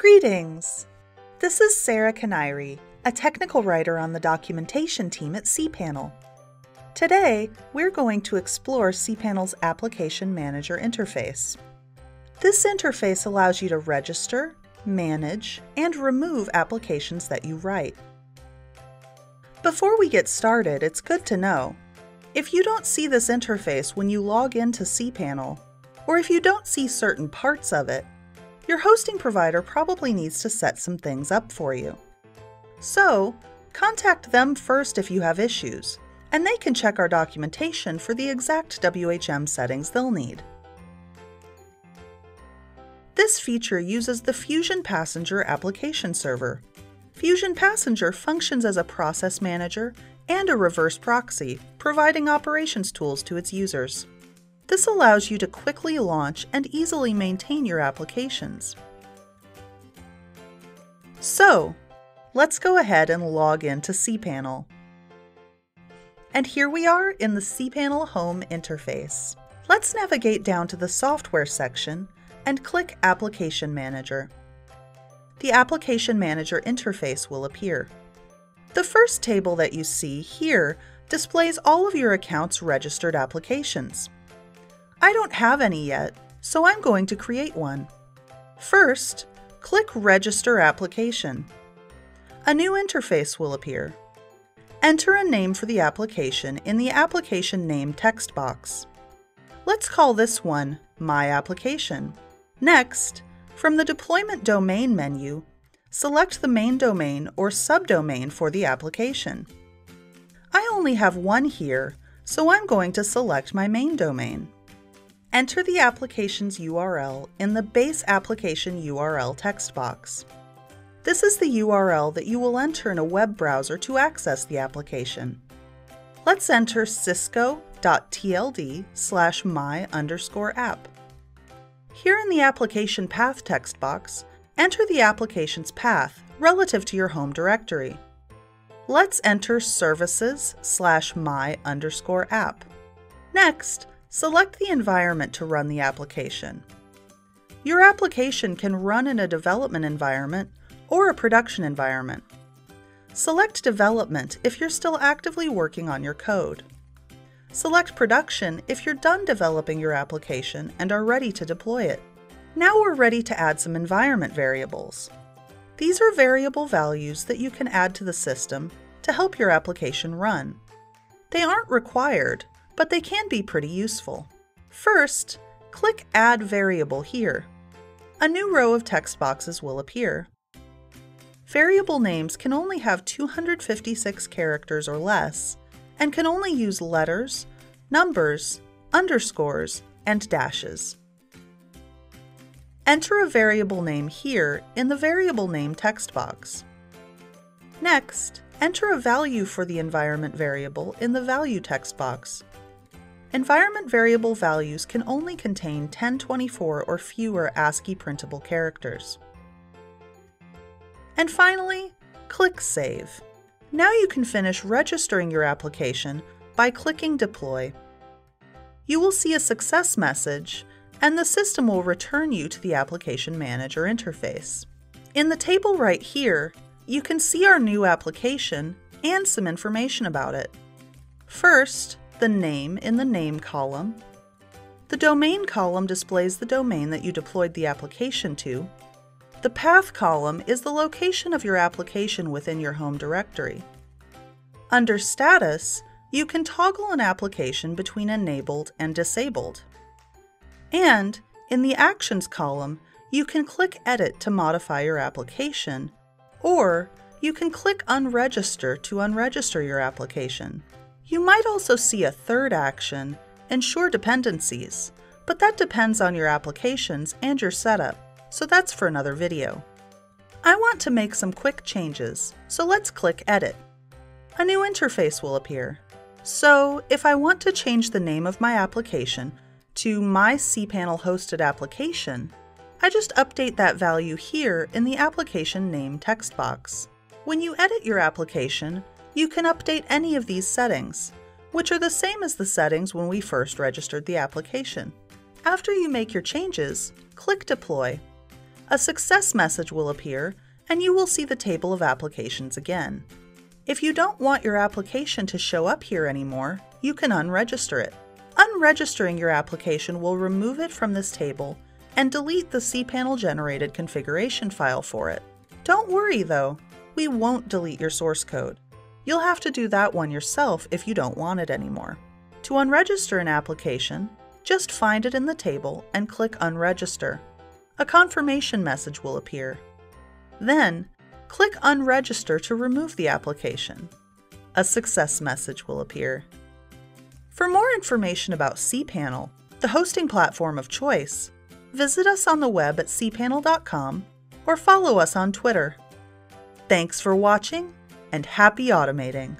Greetings! This is Sarah Kanairi, a technical writer on the documentation team at cPanel. Today, we're going to explore cPanel's Application Manager interface. This interface allows you to register, manage, and remove applications that you write. Before we get started, it's good to know if you don't see this interface when you log into cPanel, or if you don't see certain parts of it, your hosting provider probably needs to set some things up for you. So, contact them first if you have issues, and they can check our documentation for the exact WHM settings they'll need. This feature uses the Phusion Passenger application server. Phusion Passenger functions as a process manager and a reverse proxy, providing operations tools to its users. This allows you to quickly launch and easily maintain your applications. So, let's go ahead and log into cPanel. And here we are in the cPanel Home interface. Let's navigate down to the Software section and click Application Manager. The Application Manager interface will appear. The first table that you see here displays all of your account's registered applications. I don't have any yet, so I'm going to create one. First, click Register Application. A new interface will appear. Enter a name for the application in the Application Name text box. Let's call this one My Application. Next, from the Deployment Domain menu, select the main domain or subdomain for the application. I only have one here, so I'm going to select my main domain. Enter the application's URL in the Base Application URL text box. This is the URL that you will enter in a web browser to access the application. Let's enter cisco.tld slash my underscore app. Here in the application path text box, enter the application's path relative to your home directory. Let's enter services slash my underscore app. Next, select the environment to run the application. Your application can run in a development environment or a production environment. Select Development if you're still actively working on your code. Select Production if you're done developing your application and are ready to deploy it. Now we're ready to add some environment variables. These are variable values that you can add to the system to help your application run. They aren't required, but they can be pretty useful. First, click Add Variable here. A new row of text boxes will appear. Variable names can only have 256 characters or less, and can only use letters, numbers, underscores, and dashes. Enter a variable name here in the variable name text box. Next, enter a value for the environment variable in the value text box. Environment variable values can only contain 1024 or fewer ASCII printable characters. And finally, click Save. Now you can finish registering your application by clicking Deploy. You will see a success message, and the system will return you to the Application Manager interface. In the table right here, you can see our new application and some information about it. First, the name in the Name column. The Domain column displays the domain that you deployed the application to. The Path column is the location of your application within your home directory. Under Status, you can toggle an application between enabled and disabled. And in the Actions column, you can click Edit to modify your application, or you can click Unregister to unregister your application. You might also see a third action, Ensure Dependencies, but that depends on your applications and your setup, so that's for another video. I want to make some quick changes, so let's click Edit. A new interface will appear. So, if I want to change the name of my application to My cPanel Hosted Application, I just update that value here in the Application Name text box. When you edit your application, you can update any of these settings, which are the same as the settings when we first registered the application. After you make your changes, click Deploy. A success message will appear and you will see the table of applications again. If you don't want your application to show up here anymore, you can unregister it. Unregistering your application will remove it from this table and delete the cPanel generated configuration file for it. Don't worry though, we won't delete your source code. You'll have to do that one yourself if you don't want it anymore. To unregister an application, just find it in the table and click Unregister. A confirmation message will appear. Then, click Unregister to remove the application. A success message will appear. For more information about cPanel, the hosting platform of choice, visit us on the web at cpanel.com or follow us on Twitter. Thanks for watching and happy automating!